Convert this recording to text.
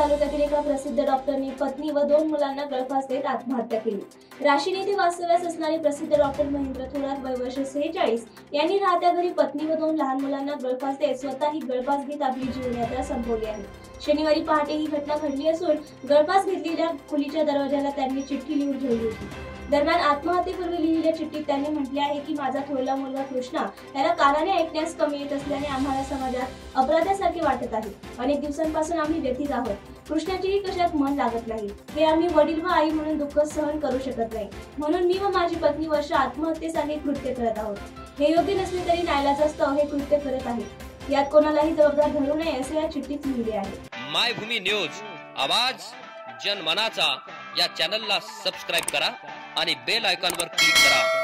तालुक्यातील एका प्रसिद्ध डॉक्टरनी पत्नी व दोन मुलांना गळफास देत आत्महत्या केली. राशीन येथे वास्तव्यास असणारे प्रसिद्ध डॉक्टर महेंद्र थोरात वय वर्ष सेहेचाळीस यांनी राहत्या घरी पत्नी व दोन लहान मुलांना गळफास देत स्वतःही गळफास घेत आपली जीवनयात्रा संपवली आहे. शनिवारी पहाटे ही घटना घडली असून गळफास घेतलेल्या खोलीच्या दरवाजाला त्यांनी चिठ्ठी लिहून ठेवली होती. दरम्यान आत्महत्येपूर्वी लिहिलेल्या चिठ्ठीत त्यांनी म्हटले आहे की माझा थोरला मुलगा कृष्णा याला कानाने ऐकण्यास कमी येत असल्याने आम्हाला समाजात अपराध्यासारखे वाटत आहे. अनेक दिवसांपासून आम्ही व्यथित आहोत. कृष्णाचीही कशात मन लागत नाही. हे आम्ही वडील व आई म्हणून दुःख सहन करू शकत नाही. म्हणून मी व माझी पत्नी वर्ष आत्महत्येसाठी कृत्य करत आहोत. हे योग्य नसले तरी नायलाजास्तव हे कृत्य करत आहे. यात कोणालाही जबाबदार धरू नये असे या चिठ्ठीत लिहिले आहे. मायभूमी न्यूज. आवाज जनमनाचा या चॅनलला सबस्क्राईब करा. आणि बेल आयकॉनवर क्लिक करा.